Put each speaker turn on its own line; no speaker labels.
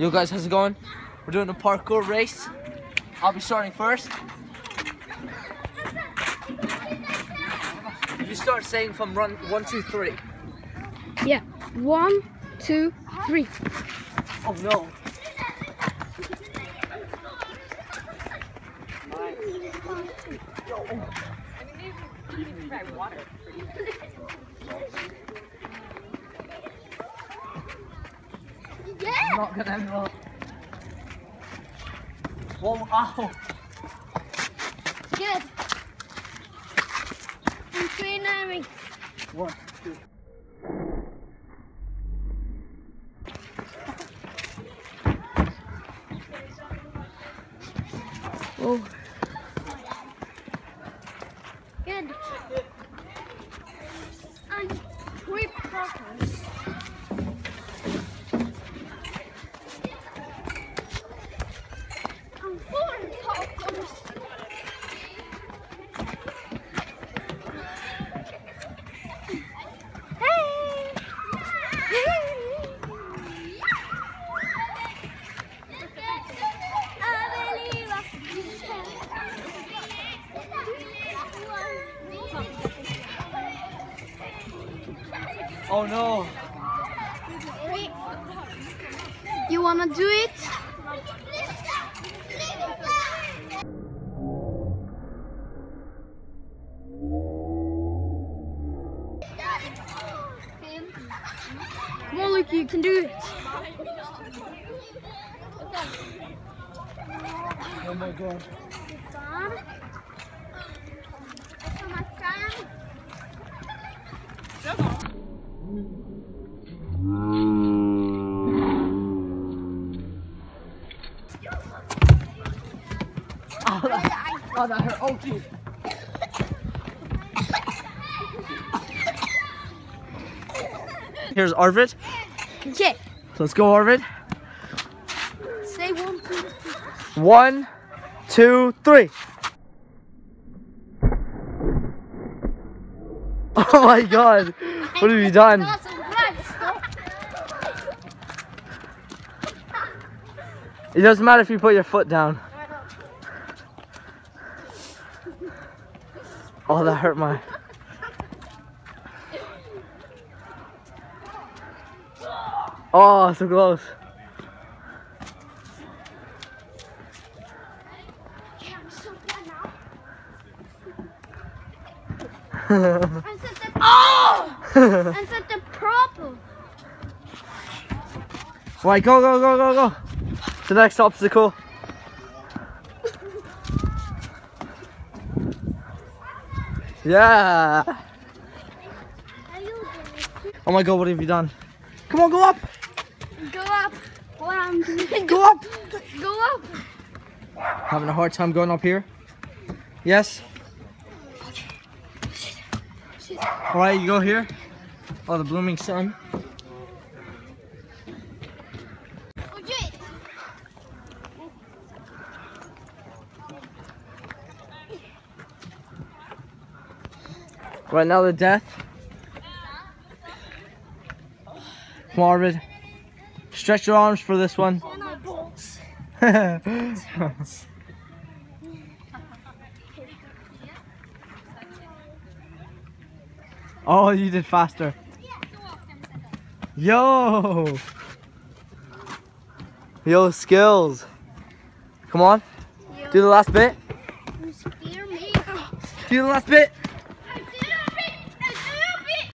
Yo guys, how's it going? We're doing a parkour race. I'll be starting first. You start saying from run one, two, three.
Yeah. One, two, three.
Oh no. I'm not gonna end up. Whoa, ow.
Good. I'm training.
One, two.
Oh.
Oh no.
You wanna do it? Come on, Luke, you can do it.
Oh my god. Oh, that, oh, that hurt. Oh, jeez. Here's Arvid.
Okay,
let's go, Arvid.
say one, two, three.
One, two, three. Oh my god. What have you done? It doesn't matter if you put your foot down. Oh, that hurt my. Oh, so close.
So Oh! good now. The oh! and set the purple.
Right, go, go, go, go, go. The next obstacle. Yeah.
Are you doing?
Oh my god, what have you done? Come on, go up.
Go up.
Go up.
Go up.
Having a hard time going up here? Yes? Alright, you go here. Oh, the blooming sun. Right now, the death. Arvid. Stretch your arms for this one.
On my balls.
Oh, you did faster. Yo! Yo, skills. Come on, do the last bit.
You scare me.
Do the last bit.